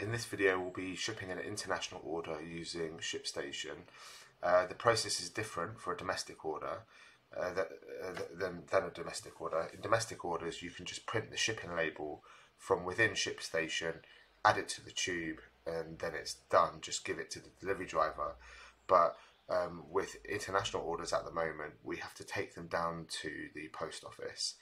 in this video we'll be shipping an international order using ShipStation. Uh, the process is different for a domestic order uh, uh, than, than a domestic order. In domestic orders you can just print the shipping label from within ShipStation, add it to the tube and then it's done. Just give it to the delivery driver. But um, with international orders at the moment, we have to take them down to the post office.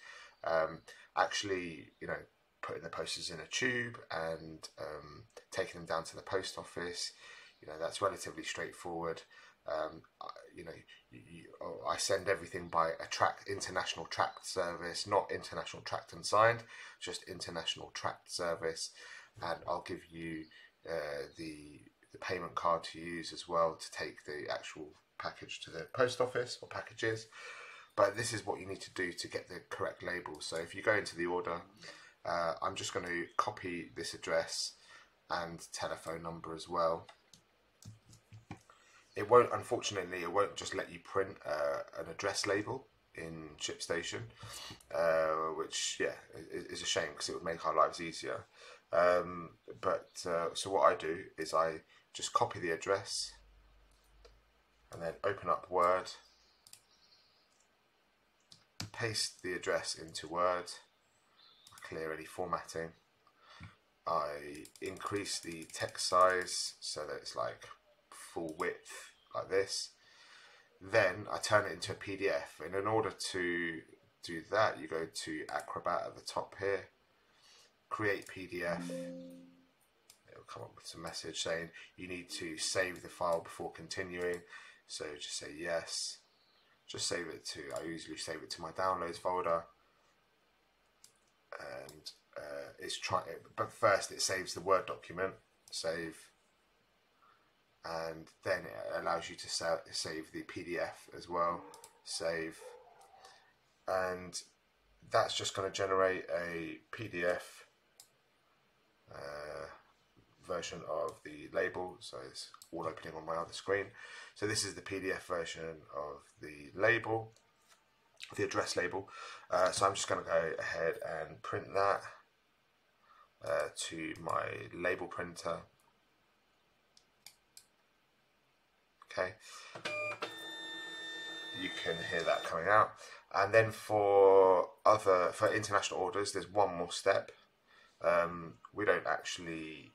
Um, actually, you know, putting the posters in a tube and um, taking them down to the post office. You know, that's relatively straightforward. Um, you know, you, you, oh, I send everything by a track international tracked service, not international tracked and signed, just international tracked service, and I'll give you uh, the the payment card to use as well to take the actual package to the post office or packages. But this is what you need to do to get the correct label. So if you go into the order uh, I'm just going to copy this address and telephone number as well. It won't, unfortunately, it won't just let you print uh, an address label in ShipStation, uh, which yeah is, a shame because it would make our lives easier. Um, but uh, so what I do is I just copy the address and then open up Word, paste the address into Word clear any formatting. I increase the text size so that it's like full width like this. Then I turn it into a PDF and in order to do that you go to Acrobat at the top here, create PDF. It'll come up with a message saying you need to save the file before continuing. So just say yes. Just save it to, I usually save it to my downloads folder and uh, it's trying. But first, it saves the Word document, save, and then it allows you to sa save the PDF as well, save, and that's just going to generate a PDF uh, version of the label. So it's all opening on my other screen. So this is the PDF version of the label the address label. Uh, so I'm just going to go ahead and print that uh, to my label printer. Okay, you can hear that coming out. And then for other for international orders, there's one more step. Um, we don't actually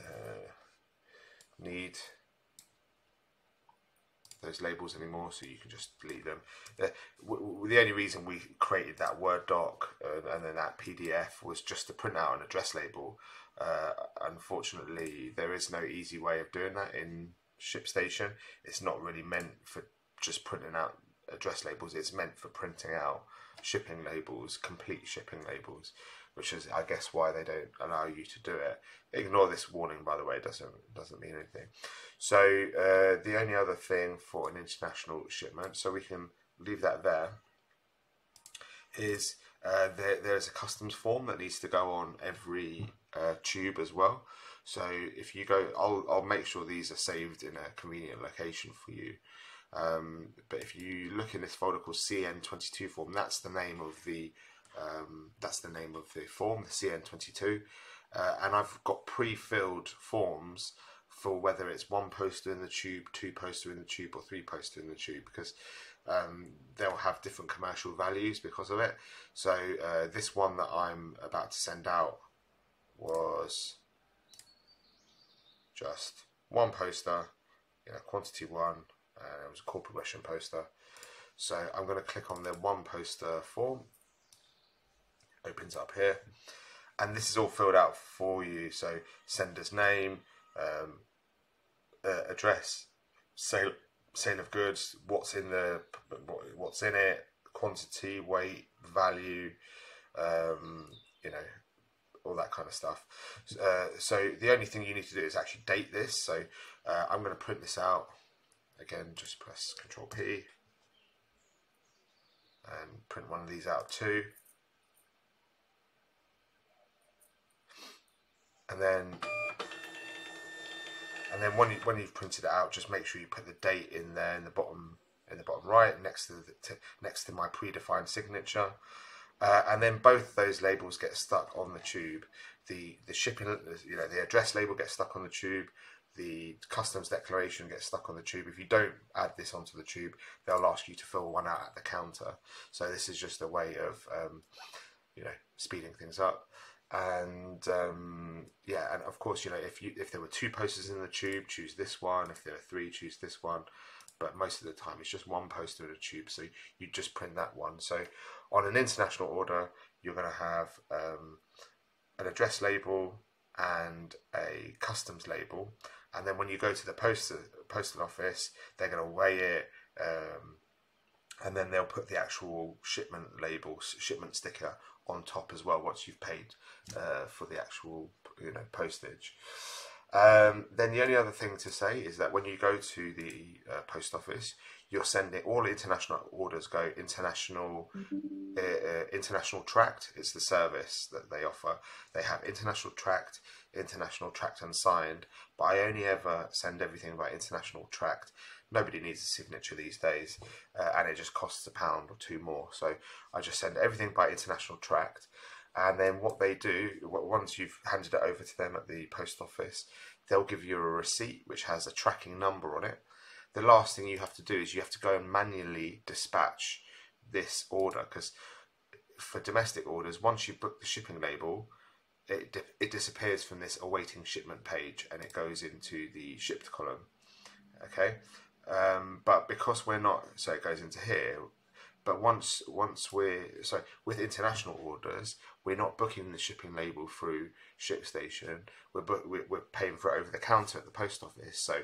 uh, need those labels anymore, so you can just delete them. The, the only reason we created that Word doc uh, and then that PDF was just to print out an address label. Uh, unfortunately, there is no easy way of doing that in ShipStation. It's not really meant for just printing out address labels. It's meant for printing out shipping labels, complete shipping labels which is I guess why they don't allow you to do it. Ignore this warning, by the way; it doesn't doesn't mean anything. So uh, the only other thing for an international shipment, so we can leave that there, is uh, there, there's a customs form that needs to go on every uh, tube as well. So if you go, I'll I'll make sure these are saved in a convenient location for you. Um, but if you look in this folder called CN22 form, that's the name of the um, that's the name of the form, the CN22. Uh, and I've got pre-filled forms for whether it's one poster in the tube, two poster in the tube, or three poster in the tube, because um, they'll have different commercial values because of it. So uh, this one that I'm about to send out was just one poster, you know, quantity one, and it was a corporate Russian poster. So I'm going to click on the one poster form opens up here. And this is all filled out for you. So sender's name um, uh, address sale sale of goods what's in the what's in it quantity weight value um, you know all that kind of stuff. Uh, so the only thing you need to do is actually date this. So uh, I'm going to print this out. Again just press control P and print one of these out too and then and then when you, when you've printed it out, just make sure you put the date in there in the bottom in the bottom right next to, the, next to my predefined signature. Uh, and then both those labels get stuck on the tube. The the shipping, you know, the address label gets stuck on the tube. The customs declaration gets stuck on the tube. If you don't add this onto the tube, they'll ask you to fill one out at the counter. So this is just a way of, um, you know, speeding things up. And um, yeah, and of course, you know, if you if there were two posters in the tube, choose this one. If there are three, choose this one but most of the time it's just one poster in a tube, so you just print that one. So on an international order, you're going to have um, an address label and a customs label, and then when you go to the postal postal office, they're going to weigh it. Um, and then they'll put the actual shipment label, shipment sticker on top as well once you've paid uh, for the actual you know postage. Um, then the only other thing to say is that when you go to the uh, post office, you're sending all international orders go international uh, uh, international tracked. It's the service that they offer. They have international tracked, international tracked and signed. But I only ever send everything by international tracked. Nobody needs a signature these days, uh, and it just costs a pound or two more. So I just send everything by international tracked. And then what they do once you've handed it over to them at the post office they'll give you a receipt which has a tracking number on it. The last thing you have to do is you have to go and manually dispatch this order because for domestic orders once you book the shipping label it, it disappears from this awaiting shipment page and it goes into the shipped column. Okay because we're not so it goes into here but once once we're so with international orders, we're not booking the shipping label through ShipStation. We're book, we're, paying for it over the counter at the post office. So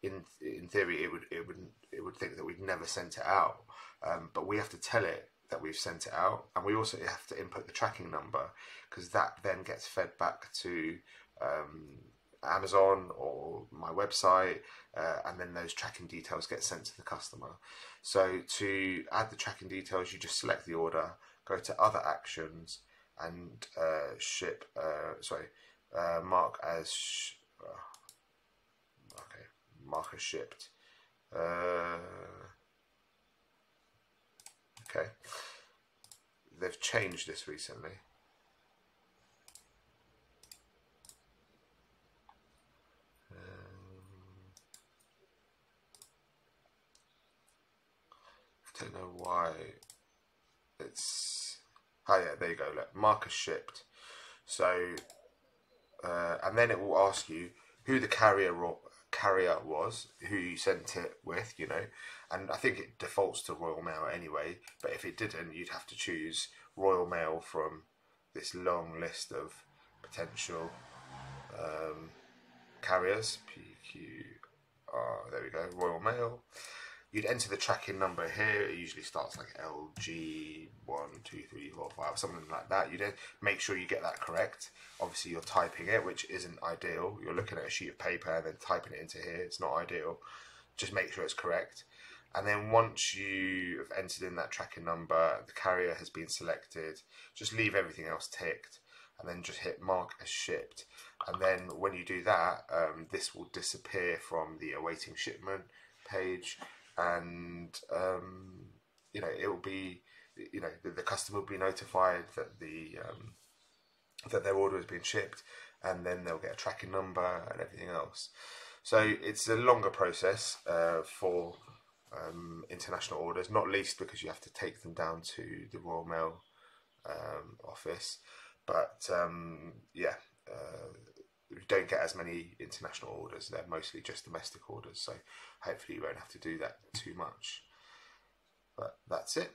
in in theory, it would it would it would think that we'd never sent it out. Um, but we have to tell it that we've sent it out, and we also have to input the tracking number because that then gets fed back to um, Amazon or my website, uh, and then those tracking details get sent to the customer. So to add the tracking details, you just select the order, go to other actions, and uh, ship. Uh, sorry, uh, mark as uh, okay, mark as shipped. Uh, okay, they've changed this recently. Don't know why it's oh yeah there you go look marker shipped. So uh, and then it will ask you who the carrier carrier was who you sent it with you know and I think it defaults to Royal Mail anyway but if it didn't you'd have to choose Royal Mail from this long list of potential um, carriers. PQR there we go Royal Mail you'd enter the tracking number here. It usually starts like LG one, two, three, four, five, something like that. You then make sure you get that correct. Obviously, you're typing it, which isn't ideal. You're looking at a sheet of paper and then typing it into here. It's not ideal. Just make sure it's correct. And then once you have entered in that tracking number, the carrier has been selected. Just leave everything else ticked, and then just hit mark as shipped. And then when you do that, um, this will disappear from the awaiting shipment page and um, you know it will be you know the, the, customer will be notified that the um, that their order has been shipped, and then they'll get a tracking number and everything else. So it's a longer process uh, for um, international orders, not least because you have to take them down to the Royal Mail um, office. But um, yeah, uh, we don't get as many international orders. They're mostly just domestic orders. So hopefully you won't have to do that too much. But that's it.